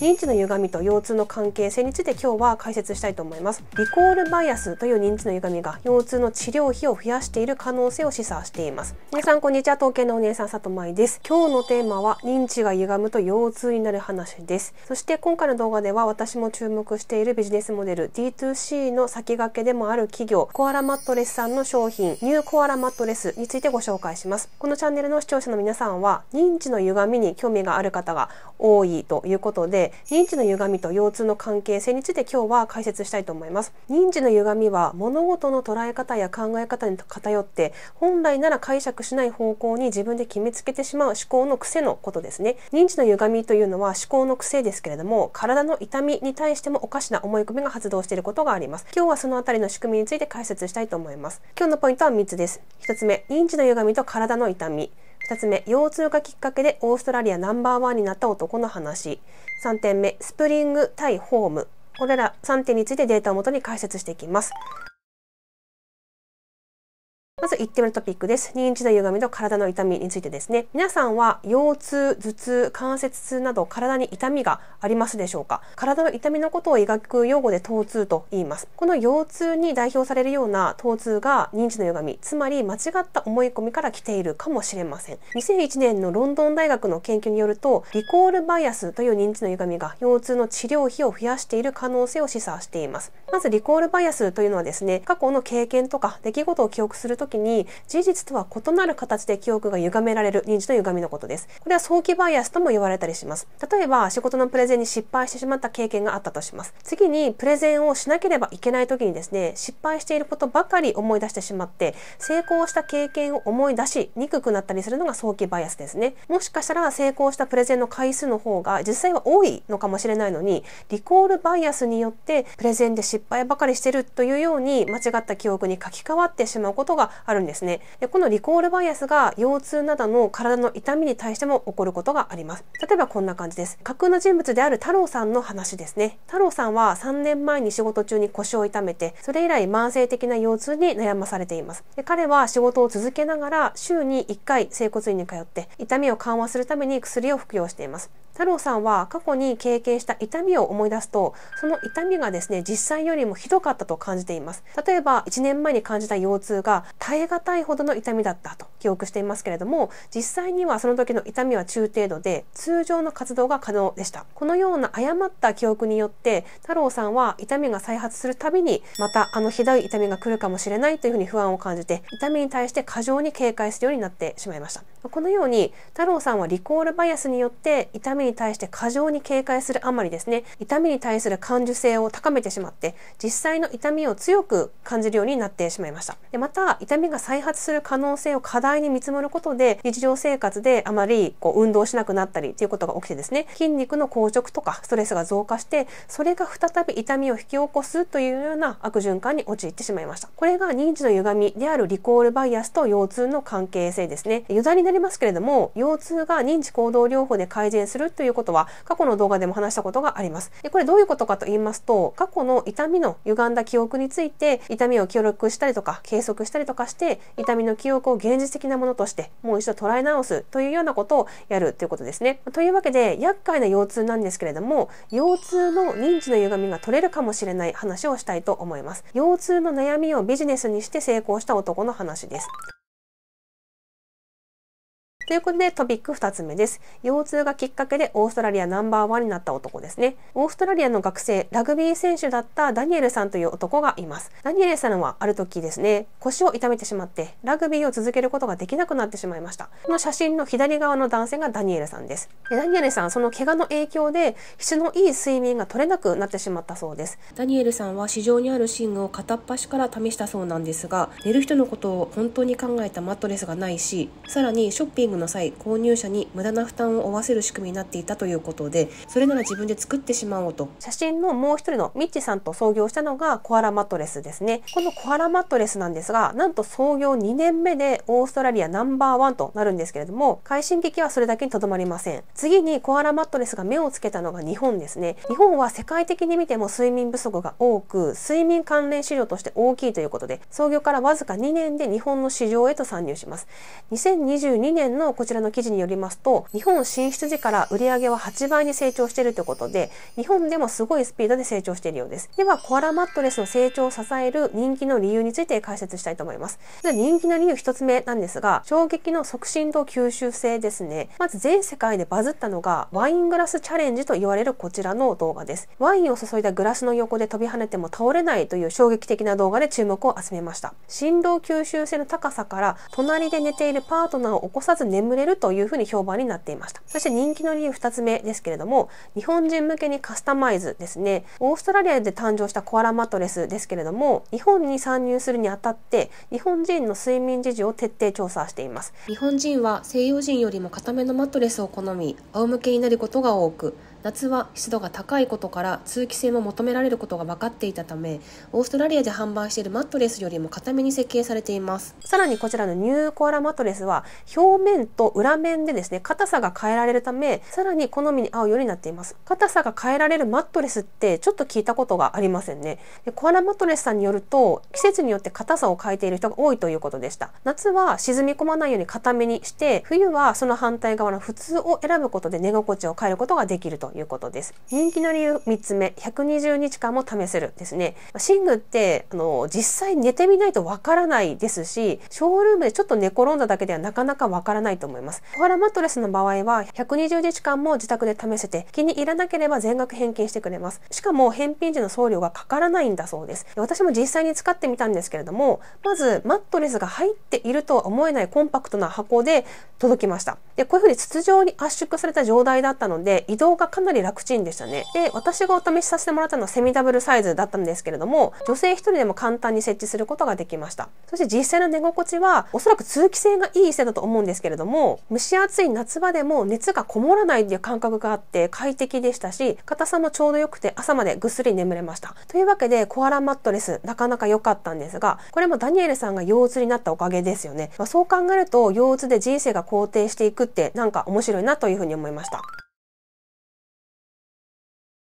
認知の歪みと腰痛の関係性について今日は解説したいと思います。リコールバイアスという認知の歪みが腰痛の治療費を増やしている可能性を示唆しています。皆さんこんにちは統計のお姉さん佐藤舞です。今日のテーマは認知が歪むと腰痛になる話です。そして今回の動画では私も注目しているビジネスモデル D2C の先駆けでもある企業コアラマットレスさんの商品ニューコアラマットレスについてご紹介します。このチャンネルの視聴者の皆さんは認知の歪みに興味がある方が多いということで認知の歪みと腰痛の関係性について今日は解説したいと思います。認知の歪みは物事の捉え方や考え方に偏って本来なら解釈しない方向に自分で決めつけてしまう思考の癖のことですね。認知の歪みというのは思考の癖ですけれども体の痛みに対してもおかしな思い込みが発動していることがあります。今日はそのあたりの仕組みについて解説したいと思います。今日のポイントは3つです。1つ目認知の歪みと体の痛み。2つ目腰痛がきっかけでオーストラリアナンバーワンになった男の話。3点目スプリング対ホーム。これら3点についてデータをもとに解説していきます。まず1点目のトピックです。認知の歪みと体の痛みについてですね。皆さんは腰痛、頭痛、関節痛など体に痛みがありますでしょうか？体の痛みのことを医学用語で疼痛と言います。この腰痛に代表されるような疼痛が認知の歪み、つまり間違った思い込みから来ているかもしれません。2001年のロンドン大学の研究によると、リコールバイアスという認知の歪みが腰痛の治療費を増やしている可能性を示唆しています。まずリコールバイアスというのはですね、過去の経験とか出来事を記憶するとききに事実とは異なる形で記憶が歪められる認知の歪みのことです。これは早期バイアスとも言われたりします。例えば仕事のプレゼンに失敗してしまった経験があったとします。次にプレゼンをしなければいけない時にですね、失敗していることばかり思い出してしまって成功した経験を思い出しにくくなったりするのが早期バイアスですね。もしかしたら成功したプレゼンの回数の方が実際は多いのかもしれないのに、リコールバイアスによってプレゼンで失敗ばかりしてるというように間違った記憶に書き換わってしまうことがあるんですね。でこのリコールバイアスが腰痛などの体の痛みに対しても起こることがあります。例えばこんな感じです。架空の人物である太郎さんの話ですね。太郎さんは3年前に仕事中に腰を痛めてそれ以来慢性的な腰痛に悩まされています。で彼は仕事を続けながら週に1回整骨院に通って痛みを緩和するために薬を服用しています。太郎さんは過去に経験した痛みを思い出すとその痛みがですね実際よりもひどかったと感じています。例えば1年前に感じた腰痛が耐え難いほどの痛みだったと記憶していますけれども実際にはその時の痛みは中程度で通常の活動が可能でした。このような誤った記憶によって太郎さんは痛みが再発するたびにまたあのひどい痛みが来るかもしれないというふうに不安を感じて痛みに対して過剰に警戒するようになってしまいました。このように太郎さんはリコールバイアスによって痛みに対して過剰に警戒するあまりですね。痛みに対する感受性を高めてしまって実際の痛みを強く感じるようになってしまいました。でまた痛みが再発する可能性を過大に見積もることで日常生活であまりこう運動しなくなったりということが起きてですね筋肉の硬直とかストレスが増加してそれが再び痛みを引き起こすというような悪循環に陥ってしまいました。これが認知の歪みであるリコールバイアスと腰痛の関係性ですね。余談になりますけれども腰痛が認知行動療法で改善するということは過去の動画でも話したことがあります。でこれどういうことかと言いますと過去の痛みの歪んだ記憶について痛みを記録したりとか計測したりとかして痛みの記憶を現実的なものとしてもう一度捉え直すというようなことをやるということですね。というわけで厄介な腰痛なんですけれども腰痛の認知の歪みが取れるかもしれない話をしたいと思います。腰痛の悩みをビジネスにして成功した男の話です。ということでトピック2つ目です。腰痛がきっかけでオーストラリアナンバーワンになった男ですね。オーストラリアの学生、ラグビー選手だったダニエルさんという男がいます。ダニエルさんはある時ですね、腰を痛めてしまってラグビーを続けることができなくなってしまいました。この写真の左側の男性がダニエルさんです。でダニエルさん、その怪我の影響で質のいい睡眠が取れなくなってしまったそうです。ダニエルさんは市場にある寝具を片っ端から試したそうなんですが、寝る人のことを本当に考えたマットレスがないし、さらにショッピングの際購入者に無駄な負担を負わせる仕組みになっていたということでそれなら自分で作ってしまおうと。写真のもう一人のミッチさんと創業したのがコアラマットレスですね。このコアラマットレスなんですがなんと創業2年目でオーストラリアナンバーワンとなるんですけれども快進撃はそれだけにとどまりません。次にコアラマットレスが目をつけたのが日本ですね。日本は世界的に見ても睡眠不足が多く睡眠関連市場として大きいということで創業からわずか2年で日本の市場へと参入します。2022年ののこちらの記事によりますと、日本進出時から売上は8倍に成長しているということで、日本でもすごいスピードで成長しているようです。では、コアラマットレスの成長を支える人気の理由について解説したいと思います。で人気の理由1つ目なんですが、衝撃の促進度吸収性ですね。まず全世界でバズったのが、ワイングラスチャレンジと言われるこちらの動画です。ワインを注いだグラスの横で飛び跳ねても倒れないという衝撃的な動画で注目を集めました。振動吸収性の高さから、隣で寝ているパートナーを起こさず眠れるというふうに評判になっていました。そして人気の理由2つ目ですけれども、日本人向けにカスタマイズですね。オーストラリアで誕生したコアラマットレスですけれども、日本に参入するにあたって、日本人の睡眠事情を徹底調査しています。日本人は西洋人よりも固めのマットレスを好み、仰向けになることが多く、夏は湿度が高いことから通気性も求められることが分かっていたためオーストラリアで販売しているマットレスよりも固めに設計されています。さらにこちらのニューコアラマットレスは表面と裏面でですね硬さが変えられるためさらに好みに合うようになっています。硬さが変えられるマットレスってちょっと聞いたことがありませんね。でコアラマットレスさんによると季節によって硬さを変えている人が多いということでした。夏は沈み込まないように硬めにして冬はその反対側の普通を選ぶことで寝心地を変えることができると。ということです。人気の理由3つ目120日間も試せるですね。寝具ってあの実際寝てみないとわからないですしショールームでちょっと寝転んだだけではなかなかわからないと思います。コアラマットレスの場合は120日間も自宅で試せて気に入らなければ全額返金してくれます。しかも返品時の送料がかからないんだそうです。私も実際に使ってみたんですけれどもまずマットレスが入っているとは思えないコンパクトな箱で届きました。でこういうふうに筒状に圧縮された状態だったので移動がかなり楽ちんでしたね。で私がお試しさせてもらったのはセミダブルサイズだったんですけれども女性1人でも簡単に設置することができました。そして実際の寝心地はおそらく通気性がいい椅子だと思うんですけれども蒸し暑い夏場でも熱がこもらないっていう感覚があって快適でしたし硬さもちょうど良くて朝までぐっすり眠れました。というわけでコアラマットレスなかなか良かったんですがこれもダニエルさんが腰痛になったおかげですよね、まあ、そう考えると腰痛で人生が肯定していくってなんか面白いなというふうに思いました。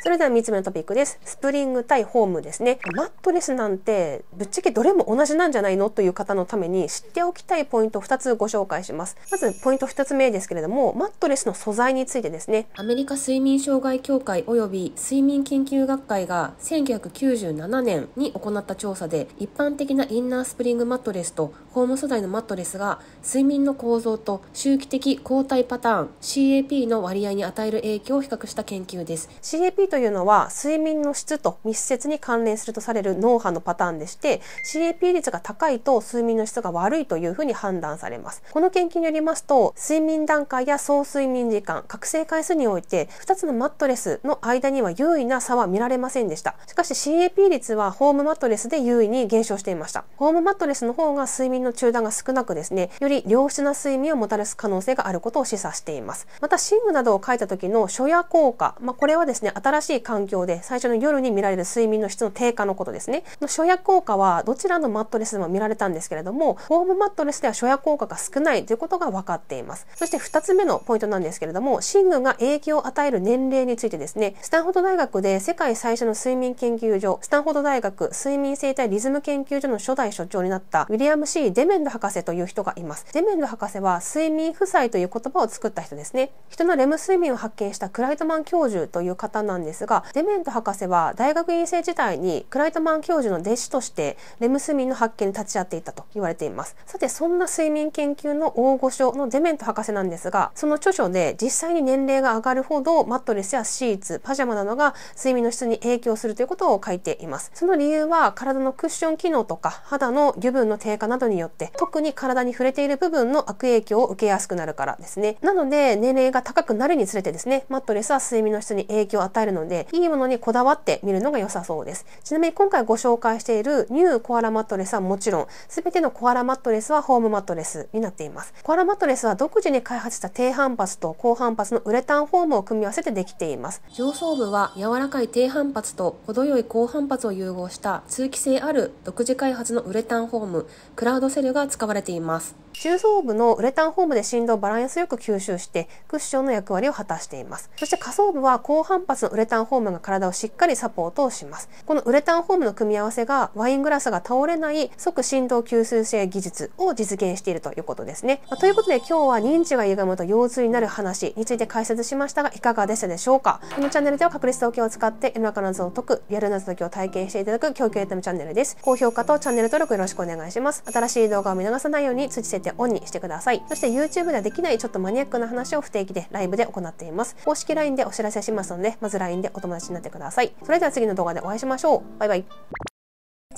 それでは3つ目のトピックです。スプリング対ホームですね。マットレスなんてぶっちゃけどれも同じなんじゃないのという方のために知っておきたいポイントを2つご紹介します。まずポイント2つ目ですけれども、マットレスの素材についてですね。アメリカ睡眠障害協会及び睡眠研究学会が1997年に行った調査で、一般的なインナースプリングマットレスとホーム素材のマットレスが睡眠の構造と周期的交代パターン CAP の割合に与える影響を比較した研究です。CAP というのは睡眠の質と密接に関連するとされる脳波のパターンでして CAP 率が高いと睡眠の質が悪いというふうに判断されます。この研究によりますと睡眠段階や総睡眠時間覚醒回数において2つのマットレスの間には優位な差は見られませんでした。しかし CAP 率はホームマットレスで優位に減少していました。ホームマットレスの方が睡眠の中断が少なくですねより良質な睡眠をもたらす可能性があることを示唆しています。また寝具などを書いた時の初夜効果、まあ、これはですね新しい環境で最初の夜に見られる睡眠の質の低下のことですね。の初夜効果はどちらのマットレスでも見られたんですけれども、ホームマットレスでは初夜効果が少ないということが分かっています。そして2つ目のポイントなんですけれども、寝具が影響を与える年齢についてですね、スタンフォード大学で世界最初の睡眠研究所、スタンフォード大学睡眠生態リズム研究所の初代所長になったウィリアム C. デメンド博士という人がいます。デメンド博士は睡眠負債という言葉を作った人ですね。人のレム睡眠を発見したクライトマン教授という方なんですですが、デメンド博士は大学院生時代にクライトマン教授の弟子としてレム睡眠の発見に立ち会っていたと言われています。さてそんな睡眠研究の大御所のデメント博士なんですがその著書で実際に年齢が上がるほどマットレスやシーツパジャマなどが睡眠の質に影響するということを書いています。その理由は体のクッション機能とか肌の油分の低下などによって特に体に触れている部分の悪影響を受けやすくなるからですね。なので年齢が高くなるにつれてですねマットレスは睡眠の質に影響を与えるののでいいものにこだわって見るのが良さそうです。ちなみに今回ご紹介しているニューコアラマットレスはもちろん全てのコアラマットレスはホームマットレスになっています。コアラマットレスは独自に開発した低反発と高反発のウレタンフォームを組み合わせてできています。上層部は柔らかい低反発と程よい高反発を融合した通気性ある独自開発のウレタンフォームクラウドセルが使われています。重層部のウレタンホームで振動をバランスよく吸収してクッションの役割を果たしています。そして下層部は高反発のウレタンホームが体をしっかりサポートをします。このウレタンホームの組み合わせがワイングラスが倒れない即振動吸収性技術を実現しているということですね、まあ、ということで今日は認知が歪むと腰痛になる話について解説しましたがいかがでしたでしょうか？このチャンネルでは確率統計を使って世の中の謎を解くリアル謎解きを体験していただく教育エンタメチャンネルです。高評価とチャンネル登録よろしくお願いします。新しい動画を見逃さないように通知設定オンにしてください。そして YouTube ではできないちょっとマニアックな話を不定期でライブで行っています。公式 LINE でお知らせしますのでまず LINE でお友達になってください。それでは次の動画でお会いしましょう。バイバイ。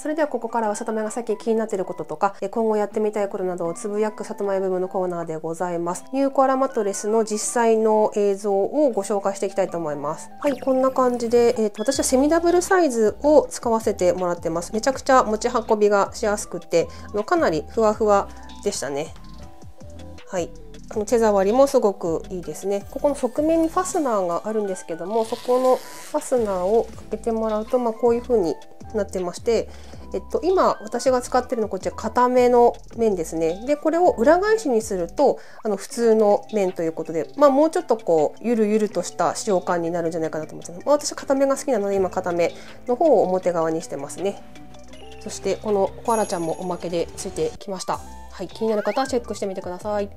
それではここからは里目が先気になっていることとか今後やってみたいことなどをつぶやく里前部分のコーナーでございます。ニューコアラマットレスの実際の映像をご紹介していきたいと思います。はいこんな感じで、えーと、私はセミダブルサイズを使わせてもらってます。めちゃくちゃ持ち運びがしやすくてあのかなりふわふわでしたね。はい。あの手触りもすごくいいですね。ここの側面にファスナーがあるんですけどもそこのファスナーを開けてもらうと、まあ、こういう風になってまして、えっと、今私が使ってるのこっちは固めの面ですね。でこれを裏返しにするとあの普通の面ということで、まあ、もうちょっとこうゆるゆるとした使用感になるんじゃないかなと思ってます、まあ、私は固めが好きなので今固めの方を表側にしてますね。そしてこのコアラちゃんもおまけでついてきました。はい気になる方はチェックしてみてください。